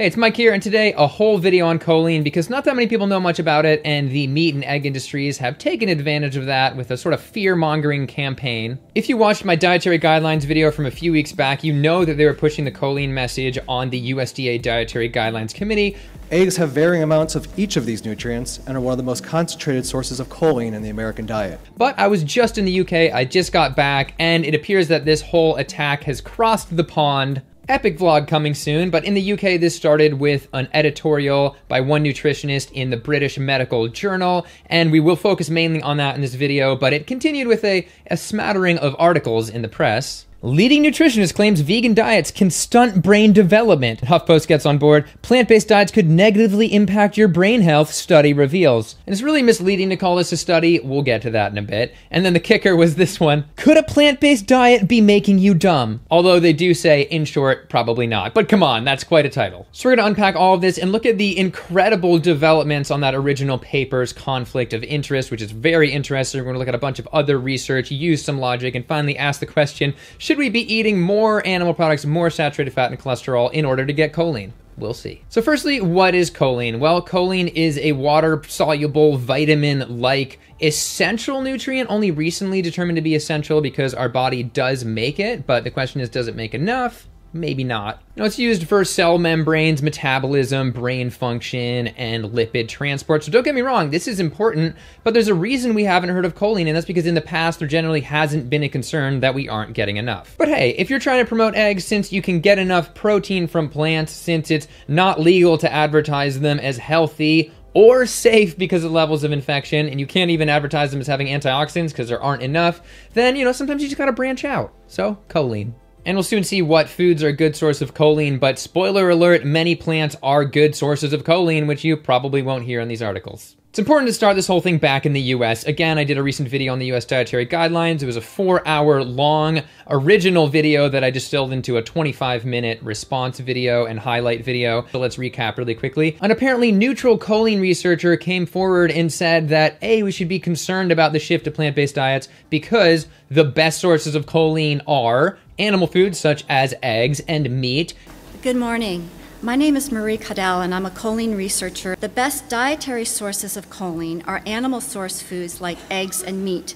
Hey, it's Mic here, and today a whole video on choline because not that many people know much about it, and the meat and egg industries have taken advantage of that with a sort of fear mongering campaign. If you watched my dietary guidelines video from a few weeks back, you know that they were pushing the choline message on the USDA Dietary Guidelines Committee. Eggs have varying amounts of each of these nutrients and are one of the most concentrated sources of choline in the American diet. But I was just in the UK, I just got back, and it appears that this whole attack has crossed the pond Epic vlog coming soon, but in the UK, this started with an editorial by one nutritionist in the British Medical Journal, and we will focus mainly on that in this video, but it continued with a, a smattering of articles in the press. Leading nutritionist claims vegan diets can stunt brain development. HuffPost gets on board. Plant based diets could negatively impact your brain health, study reveals. And it's really misleading to call this a study. We'll get to that in a bit. And then the kicker was this one Could a plant based diet be making you dumb? Although they do say, in short, probably not. But come on, that's quite a title. So we're going to unpack all of this and look at the incredible developments on that original paper's conflict of interest, which is very interesting. We're going to look at a bunch of other research, use some logic, and finally ask the question should we be eating more animal products, more saturated fat and cholesterol in order to get choline? We'll see. So, firstly, what is choline? Well, choline is a water soluble vitamin like essential nutrient, only recently determined to be essential because our body does make it. But the question is, does it make enough? Maybe not. Know, it's used for cell membranes, metabolism, brain function, and lipid transport. So don't get me wrong, this is important, but there's a reason we haven't heard of choline, and that's because in the past there generally hasn't been a concern that we aren't getting enough. But hey, if you're trying to promote eggs, since you can get enough protein from plants, since it's not legal to advertise them as healthy or safe because of levels of infection, and you can't even advertise them as having antioxidants because there aren't enough, then, you know, sometimes you just gotta branch out. So, choline. And we'll soon see what foods are a good source of choline, but spoiler alert, many plants are good sources of choline, which you probably won't hear in these articles. It's important to start this whole thing back in the US. Again, I did a recent video on the US dietary guidelines. It was a four hour long original video that I distilled into a 25 minute response video and highlight video. So let's recap really quickly. An apparently neutral choline researcher came forward and said that, A, we should be concerned about the shift to plant based diets because the best sources of choline are animal foods such as eggs and meat. Good morning. My name is Marie Caudill, and I'm a choline researcher. The best dietary sources of choline are animal source foods like eggs and meat.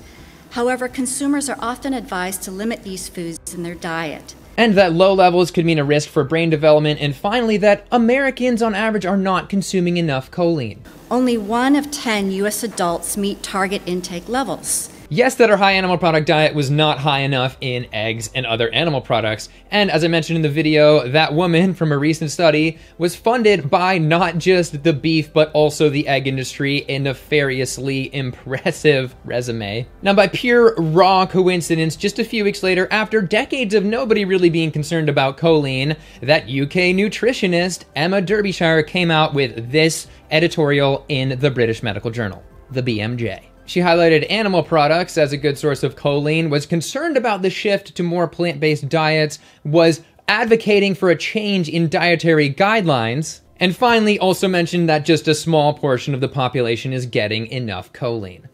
However, consumers are often advised to limit these foods in their diet. And that low levels could mean a risk for brain development. And finally, that Americans on average are not consuming enough choline. Only one of 10 U.S. adults meet target intake levels. Yes, that our high animal product diet was not high enough in eggs and other animal products. And as I mentioned in the video, that woman from a recent study was funded by not just the beef, but also the egg industry, a nefariously impressive resume. Now, by pure raw coincidence, just a few weeks later, after decades of nobody really being concerned about choline, that UK nutritionist Emma Derbyshire came out with this editorial in the British Medical Journal, the BMJ. She highlighted animal products as a good source of choline, was concerned about the shift to more plant based diets, was advocating for a change in dietary guidelines, and finally also mentioned that just a small portion of the population is getting enough choline.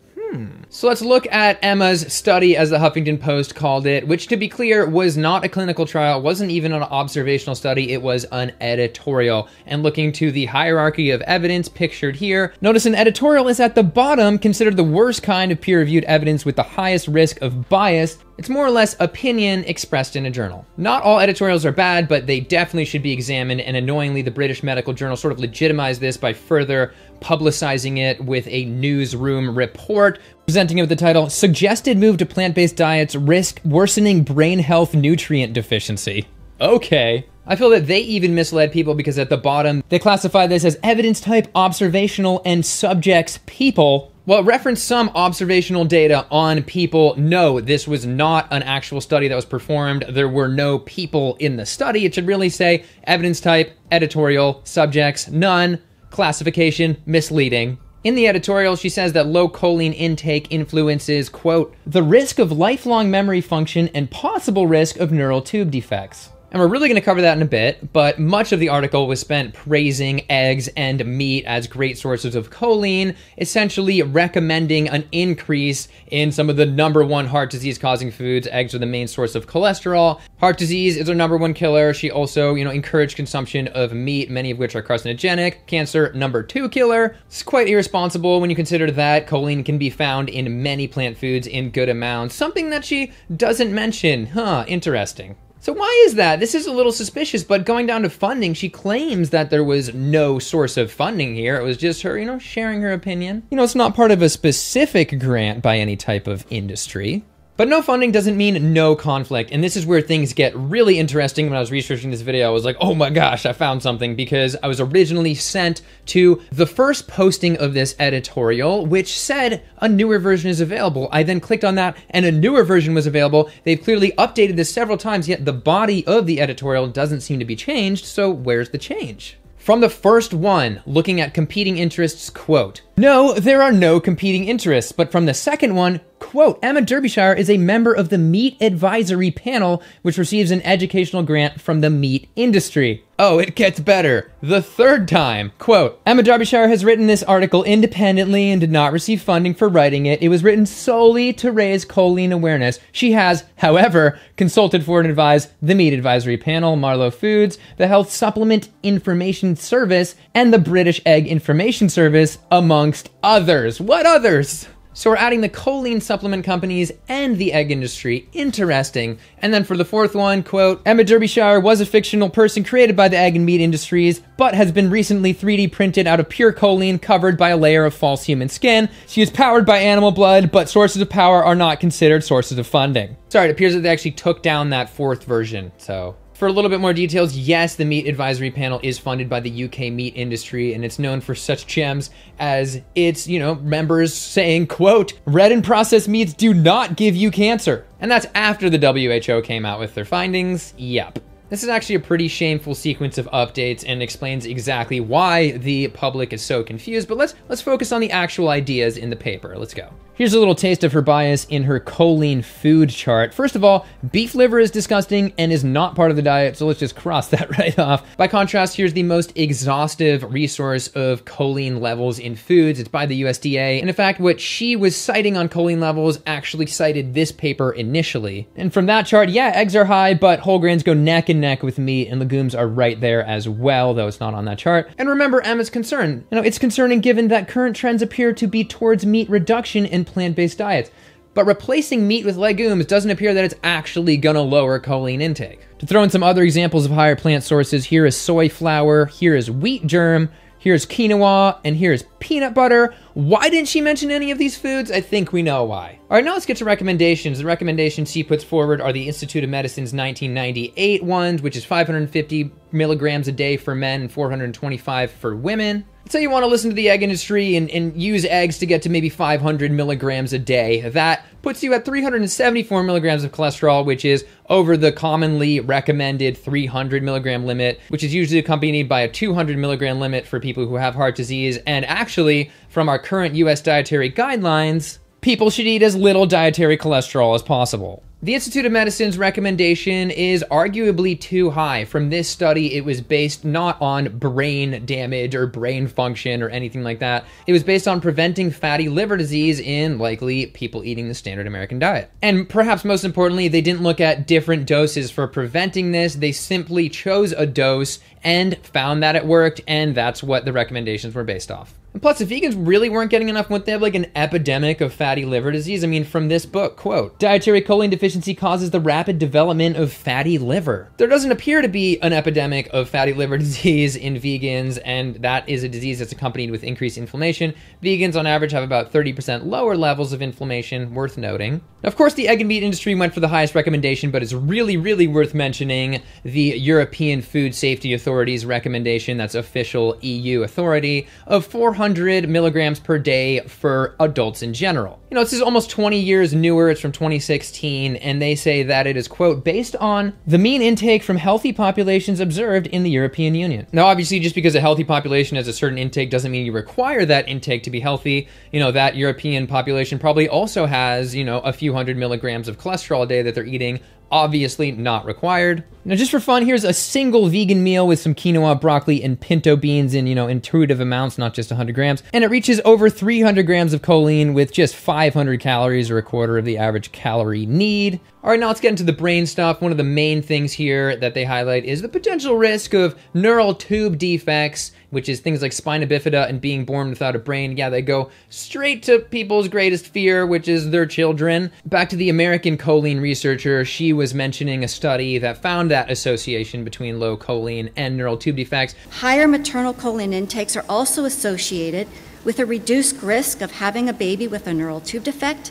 So let's look at Emma's study, as the Huffington Post called it, which, to be clear, was not a clinical trial, wasn't even an observational study, it was an editorial. And looking to the hierarchy of evidence pictured here, notice an editorial is at the bottom, considered the worst kind of peer reviewed evidence with the highest risk of bias. It's more or less opinion expressed in a journal. Not all editorials are bad, but they definitely should be examined, and annoyingly, the British Medical Journal sort of legitimized this by further publicizing it with a newsroom report presenting it with the title Suggested Move to Plant Based Diets Risk Worsening Brain Health Nutrient Deficiency. Okay. I feel that they even misled people because at the bottom, they classify this as evidence type, observational, and subjects people. Well, reference some observational data on people. No, this was not an actual study that was performed. There were no people in the study. It should really say evidence type, editorial, subjects, none, classification, misleading. In the editorial, she says that low choline intake influences, quote, the risk of lifelong memory function and possible risk of neural tube defects. And we're really going to cover that in a bit, but much of the article was spent praising eggs and meat as great sources of choline, essentially recommending an increase in some of the number one heart disease causing foods. Eggs are the main source of cholesterol. Heart disease is our number one killer. She also, you know, encouraged consumption of meat, many of which are carcinogenic. Cancer, number two killer. It's quite irresponsible when you consider that choline can be found in many plant foods in good amounts. Something that she doesn't mention. Huh, interesting. So why is that? This is a little suspicious, but going down to funding, she claims that there was no source of funding here. It was just her, you know, sharing her opinion. You know, it's not part of a specific grant by any type of industry. But no funding doesn't mean no conflict, and this is where things get really interesting. When I was researching this video, I was like, oh my gosh, I found something because I was originally sent to the first posting of this editorial, which said a newer version is available. I then clicked on that, and a newer version was available. They've clearly updated this several times, yet the body of the editorial doesn't seem to be changed, so where's the change? From the first one, looking at competing interests, quote, No, there are no competing interests. But from the second one, quote, Emma Derbyshire is a member of the Meat Advisory Panel, which receives an educational grant from the meat industry. Oh, it gets better. The third time, quote, Emma Derbyshire has written this article independently and did not receive funding for writing it. It was written solely to raise choline awareness. She has, however, consulted for and advised the Meat Advisory Panel, Marlow Foods, the Health Supplement Information Service, and the British Egg Information Service, amongst others. What others? So we're adding the choline supplement companies and the egg industry. Interesting. And then for the fourth one, quote, Emma Derbyshire was a fictional person created by the egg and meat industries, but has been recently 3D printed out of pure choline covered by a layer of false human skin. She is powered by animal blood, but sources of power are not considered sources of funding. Sorry, it appears that they actually took down that fourth version, so for a little bit more details, yes, the Meat Advisory Panel is funded by the UK meat industry, and it's known for such gems as its, you know, members saying, quote, red and processed meats do not give you cancer. And that's after the WHO came out with their findings. Yep. This is actually a pretty shameful sequence of updates and explains exactly why the public is so confused, but let's let's focus on the actual ideas in the paper. Let's go. Here's a little taste of her bias in her choline food chart. First of all, beef liver is disgusting and is not part of the diet, so let's just cross that right off. By contrast, here's the most exhaustive resource of choline levels in foods. It's by the USDA. And in fact, what she was citing on choline levels actually cited this paper initially. And from that chart, yeah, eggs are high, but whole grains go neck and neck with meat, and legumes are right there as well, though it's not on that chart. And remember Emma's concern. You know, it's concerning given that current trends appear to be towards meat reduction in plant based diets. But replacing meat with legumes doesn't appear that it's actually gonna lower choline intake. To throw in some other examples of higher plant sources, here is soy flour, here is wheat germ, here's quinoa, and here's peanut butter. Why didn't she mention any of these foods? I think we know why. All right, now let's get to recommendations. The recommendations she puts forward are the Institute of Medicine's 1998 ones, which is 550 milligrams a day for men and 425 for women. Say you want to listen to the egg industry and, and use eggs to get to maybe 500 milligrams a day. That puts you at 374 milligrams of cholesterol, which is over the commonly recommended 300 milligram limit, which is usually accompanied by a 200 milligram limit for people who have heart disease. And actually, from our current US dietary guidelines, people should eat as little dietary cholesterol as possible. The Institute of Medicine's recommendation is arguably too high. From this study, it was based not on brain damage or brain function or anything like that. It was based on preventing fatty liver disease in likely people eating the standard American diet. And perhaps most importantly, they didn't look at different doses for preventing this. They simply chose a dose and found that it worked, and that's what the recommendations were based off. And plus, if vegans really weren't getting enough, wouldn't they have like an epidemic of fatty liver disease? I mean, from this book, quote, dietary choline deficiency causes the rapid development of fatty liver. There doesn't appear to be an epidemic of fatty liver disease in vegans, and that is a disease that's accompanied with increased inflammation. Vegans, on average, have about 30% lower levels of inflammation, worth noting. Of course, the egg and meat industry went for the highest recommendation, but it's really, really worth mentioning the European Food Safety Authority's recommendation, that's official EU authority, of 400 milligrams per day for adults in general. You know, this is almost 20 years newer, it's from 2016, and they say that it is, quote, based on the mean intake from healthy populations observed in the European Union. Now, obviously, just because a healthy population has a certain intake doesn't mean you require that intake to be healthy. You know, that European population probably also has, you know, a few hundred milligrams of cholesterol a day that they're eating obviously not required. Now, just for fun, here's a single vegan meal with some quinoa, broccoli, and pinto beans in, you know, intuitive amounts, not just 100 grams. And it reaches over 300 grams of choline with just 500 calories or a quarter of the average calorie need. All right, now let's get into the brain stuff. One of the main things here that they highlight is the potential risk of neural tube defects, which is things like spina bifida and being born without a brain. Yeah, they go straight to people's greatest fear, which is their children. Back to the American choline researcher, she was mentioning a study that found that association between low choline and neural tube defects. Higher maternal choline intakes are also associated with a reduced risk of having a baby with a neural tube defect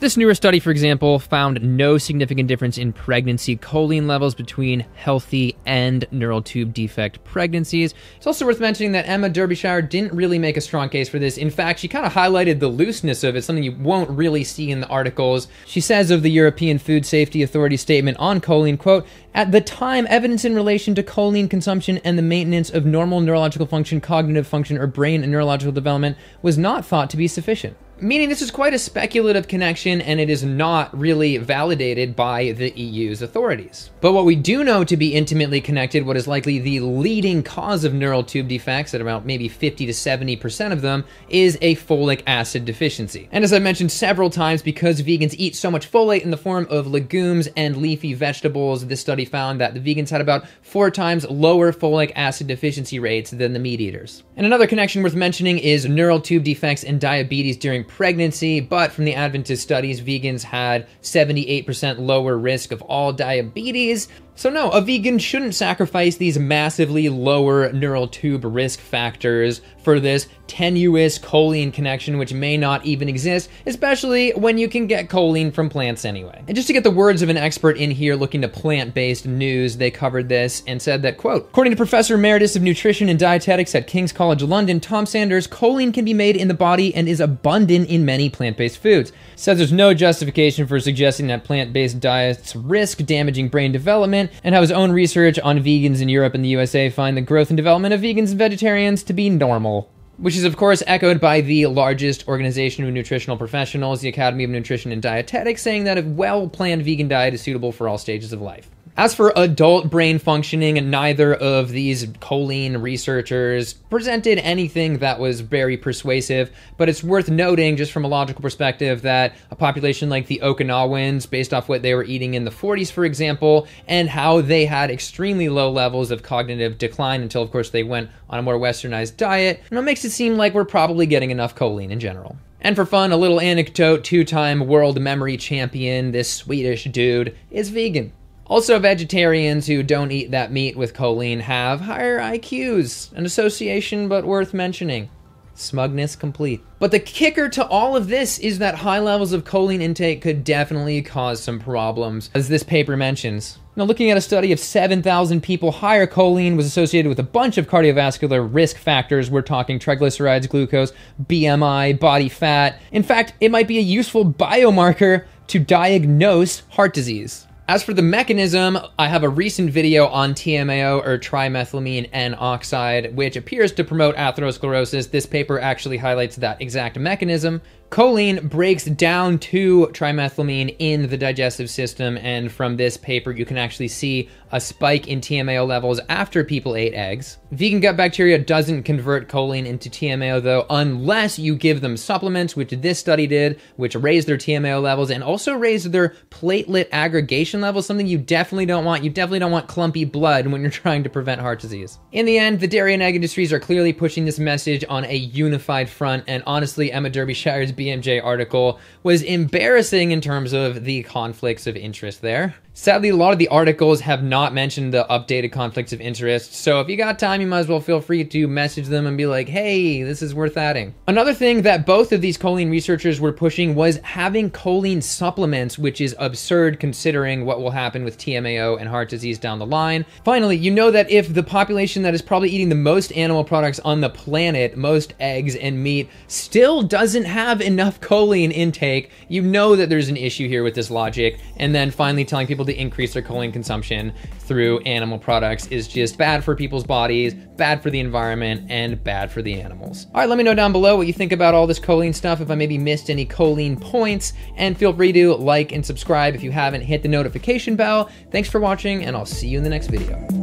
this newer study, for example, found no significant difference in pregnancy choline levels between healthy and neural tube defect pregnancies. It's also worth mentioning that Emma Derbyshire didn't really make a strong case for this. In fact, she kind of highlighted the looseness of it, something you won't really see in the articles. She says of the European Food Safety Authority statement on choline, quote, at the time, evidence in relation to choline consumption and the maintenance of normal neurological function, cognitive function, or brain and neurological development was not thought to be sufficient meaning this is quite a speculative connection and it is not really validated by the EU's authorities. But what we do know to be intimately connected, what is likely the leading cause of neural tube defects at about maybe 50 to 70% of them, is a folic acid deficiency. And as I mentioned several times, because vegans eat so much folate in the form of legumes and leafy vegetables, this study found that the vegans had about four times lower folic acid deficiency rates than the meat eaters. And another connection worth mentioning is neural tube defects and diabetes during pregnancy, but from the Adventist studies, vegans had 78% lower risk of all diabetes, so, no, a vegan shouldn't sacrifice these massively lower neural tube risk factors for this tenuous choline connection, which may not even exist, especially when you can get choline from plants anyway. And just to get the words of an expert in here looking to plant based news, they covered this and said that, quote, according to Professor Emeritus of Nutrition and Dietetics at King's College London, Tom Sanders, choline can be made in the body and is abundant in many plant based foods. Says there's no justification for suggesting that plant based diets risk damaging brain development and how his own research on vegans in Europe and the USA find the growth and development of vegans and vegetarians to be normal. Which is, of course, echoed by the largest organization of nutritional professionals, the Academy of Nutrition and Dietetics, saying that a well planned vegan diet is suitable for all stages of life. As for adult brain functioning, neither of these choline researchers presented anything that was very persuasive, but it's worth noting, just from a logical perspective, that a population like the Okinawans, based off what they were eating in the 40s, for example, and how they had extremely low levels of cognitive decline until, of course, they went on a more westernized diet, you know, makes it seem like we're probably getting enough choline in general. And for fun, a little anecdote two time world memory champion, this Swedish dude, is vegan. Also, vegetarians who don't eat that meat with choline have higher IQs, an association but worth mentioning. Smugness complete. But the kicker to all of this is that high levels of choline intake could definitely cause some problems, as this paper mentions. Now, looking at a study of 7,000 people, higher choline was associated with a bunch of cardiovascular risk factors. We're talking triglycerides, glucose, BMI, body fat. In fact, it might be a useful biomarker to diagnose heart disease. As for the mechanism, I have a recent video on TMAO or trimethylamine N oxide, which appears to promote atherosclerosis. This paper actually highlights that exact mechanism. Choline breaks down to trimethylamine in the digestive system, and from this paper, you can actually see a spike in TMAO levels after people ate eggs. Vegan gut bacteria doesn't convert choline into TMAO though, unless you give them supplements, which this study did, which raised their TMAO levels and also raised their platelet aggregation levels, something you definitely don't want. You definitely don't want clumpy blood when you're trying to prevent heart disease. In the end, the dairy and egg industries are clearly pushing this message on a unified front, and honestly, Emma Derbyshire's BMJ article was embarrassing in terms of the conflicts of interest there. Sadly, a lot of the articles have not mentioned the updated conflicts of interest, so if you got time, you might as well feel free to message them and be like, hey, this is worth adding. Another thing that both of these choline researchers were pushing was having choline supplements, which is absurd considering what will happen with TMAO and heart disease down the line. Finally, you know that if the population that is probably eating the most animal products on the planet, most eggs and meat, still doesn't have enough choline intake, you know that there's an issue here with this logic, and then finally telling people to increase their choline consumption through animal products is just bad for people's bodies, bad for the environment, and bad for the animals. All right, let me know down below what you think about all this choline stuff, if I maybe missed any choline points, and feel free to like and subscribe if you haven't hit the notification bell. Thanks for watching, and I'll see you in the next video.